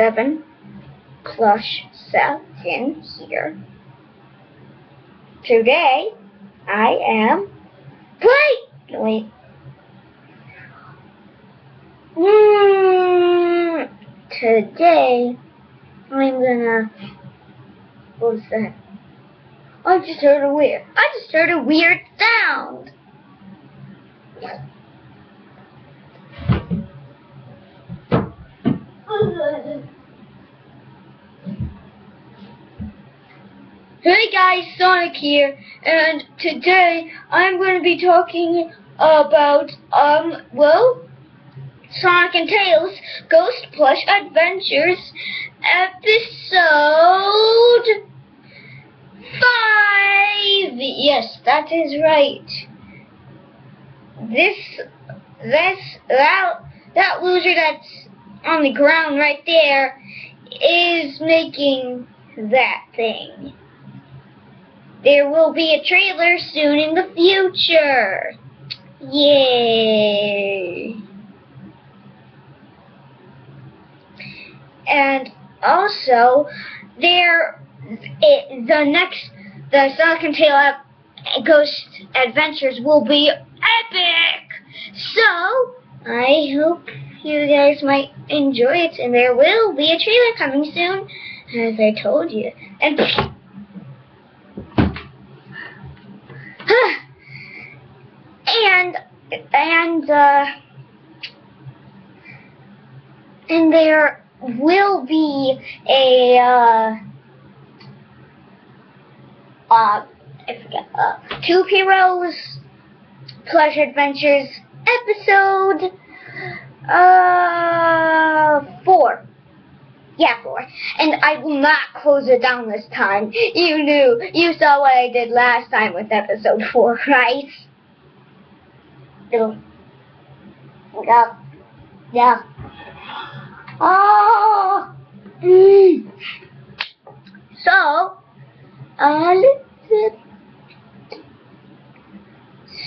Seven plush seven here. Today I am wait wait. Mm, today I'm gonna what was that? I just heard a weird I just heard a weird sound. Hey guys, Sonic here, and today I'm going to be talking about, um, well, Sonic and Tails Ghost Plush Adventures episode 5! Yes, that is right. This, this, that, that loser that's on the ground right there is making that thing. There will be a trailer soon in the future. Yay! And also, there, it, the next, the Sonic and Tail Ghost Adventures will be epic. So, I hope you guys might enjoy it, and there will be a trailer coming soon, as I told you. And and and uh, and there will be a uh, uh, I forget uh, Two Heroes Plush Adventures episode uh four. Yeah, four. And I will not close it down this time. You knew. You saw what I did last time with episode four, right? Yeah. Yeah. Oh. Mm. So, uh,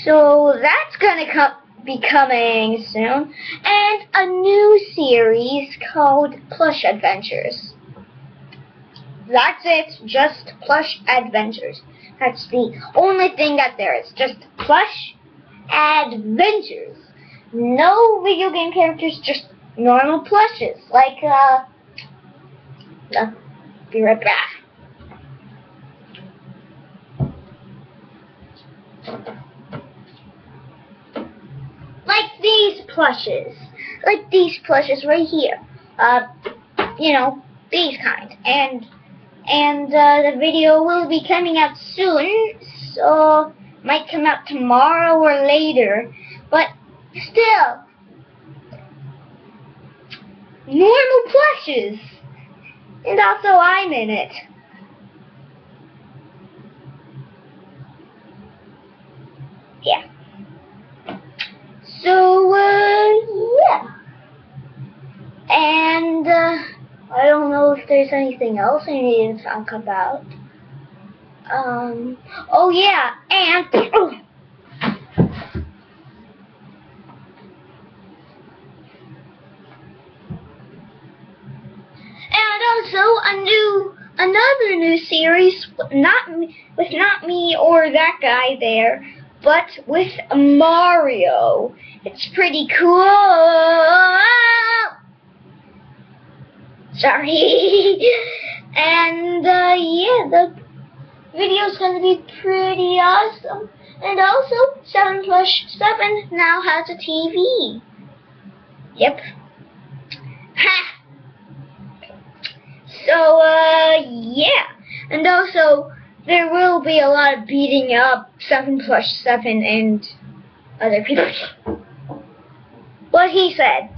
so that's gonna come be coming soon, and a new series called Plush Adventures. That's it, just Plush Adventures. That's the only thing that there is, just Plush Adventures. No video game characters, just normal plushes, like, uh, uh be right back. these plushes. Like these plushes right here. Uh, you know, these kind. And, and, uh, the video will be coming out soon, so might come out tomorrow or later. But still, normal plushes. And also I'm in it. Yeah. So, uh, yeah. And, uh, I don't know if there's anything else I need to talk about. Um, oh yeah, and, and also a new, another new series, not with not me or that guy there, but with Mario. It's pretty cool. Sorry. and uh, yeah, the video's gonna be pretty awesome. And also, 7 plush 7 now has a TV. Yep. Ha! So, uh, yeah. And also, there will be a lot of beating up 7 plush 7 and other people. What he said.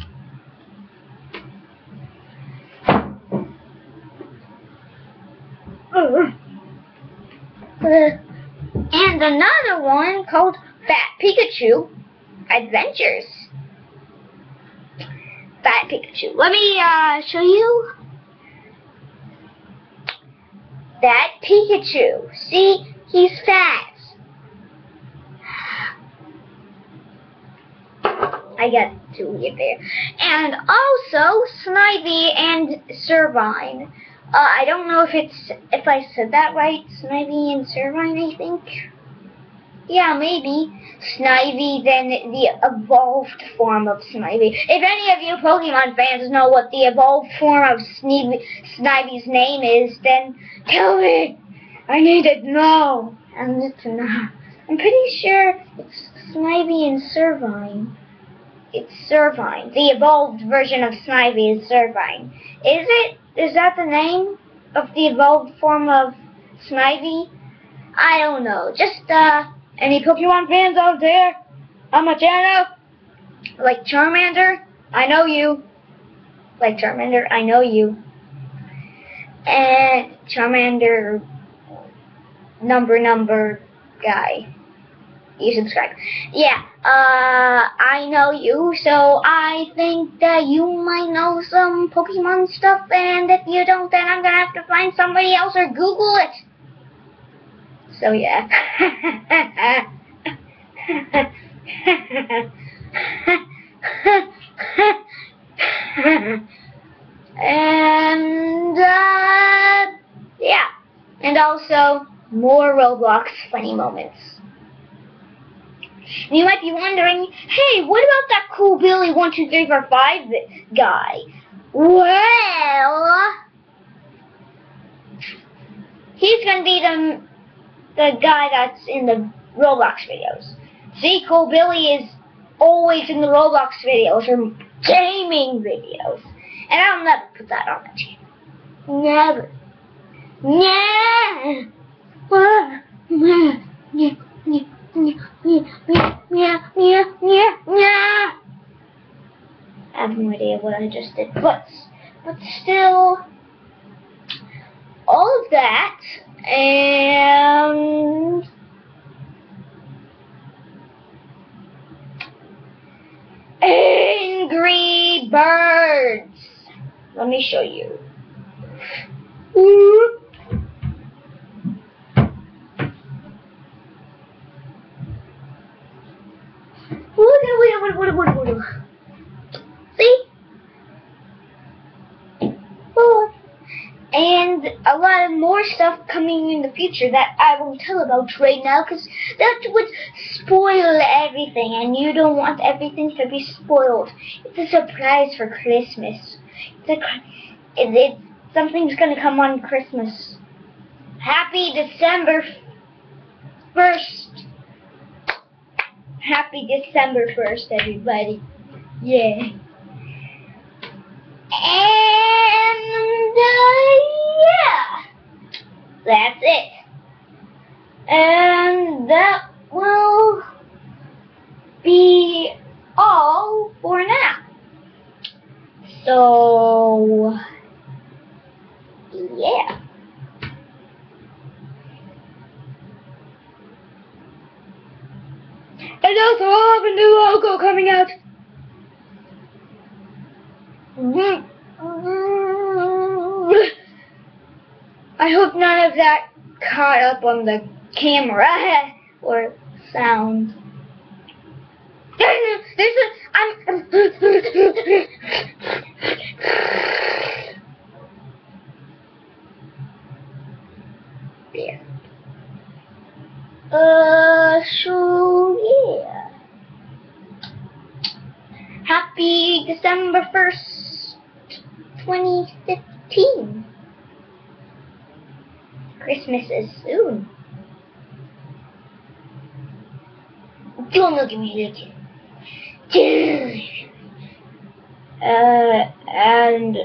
And another one called Fat Pikachu Adventures. Fat Pikachu. Let me uh, show you that Pikachu. See, he's fat. I got to leave there. And also, Snivy and Servine. Uh, I don't know if it's if I said that right. Snivy and Servine, I think. Yeah, maybe. Snivy, then the evolved form of Snivy. If any of you Pokemon fans know what the evolved form of Snivy, Snivy's name is, then tell me. I need to know. I need to know. I'm pretty sure it's Snivy and Servine. It's Servine. The evolved version of Snivy is Servine. Is it? Is that the name of the evolved form of Snivy? I don't know. Just, uh, any Pokemon fans out there on my channel? Like Charmander? I know you. Like Charmander, I know you. And Charmander number number guy. You subscribe. Yeah, uh, I know you, so I think that you might know some Pokemon stuff, and if you don't, then I'm gonna have to find somebody else or Google it. So yeah. and uh, yeah, and also more Roblox funny moments. You might be wondering, hey, what about that cool Billy one two three four five guy? Well, he's gonna be the the guy that's in the Roblox videos. See, Cool Billy is always in the Roblox videos or gaming videos. And I'll never put that on the channel. Never. Never. I have no idea what I just did, but but still, all of that and Angry Birds. Let me show you. See? Oh. And a lot of more stuff coming in the future that I won't tell about right now because that would spoil everything and you don't want everything to be spoiled. It's a surprise for Christmas. It's a, it, it, something's going to come on Christmas. Happy December 1st. Happy December 1st, everybody. Yeah. And, uh, yeah. That's it. And that will be all for now. So, yeah. And also I have a new logo coming out. I hope none of that caught up on the camera or sound. There's a I'm yeah. Uh so yeah. Happy December first twenty fifteen. Christmas is soon. Don't look at me like. Uh, and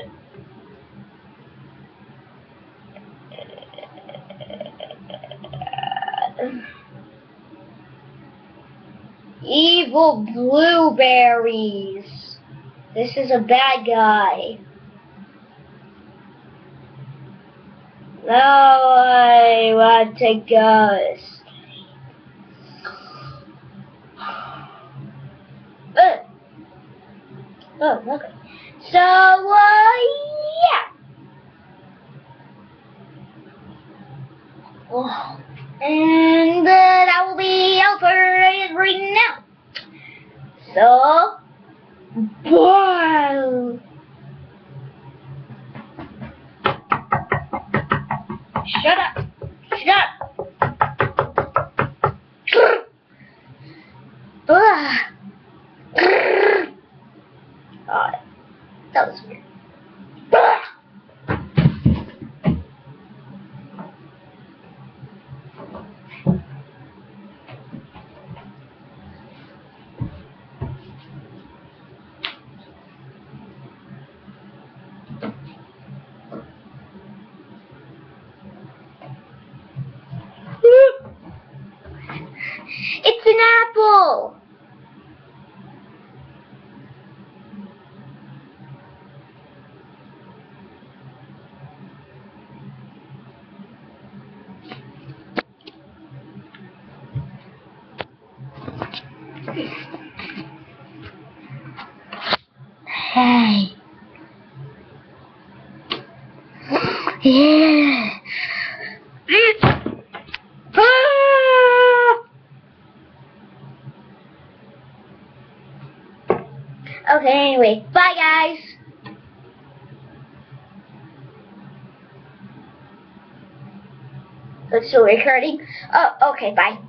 evil blueberries. This is a bad guy. Now I want to go. Uh, oh, okay. So, uh, yeah. Oh, and uh, that will be all for right now. So, Wow. Shut up. Shut up. Ugh. God, that was weird. It's an apple. Hey. Yeah. Ah! Okay, anyway, bye guys. It's still recording. Oh, okay, bye.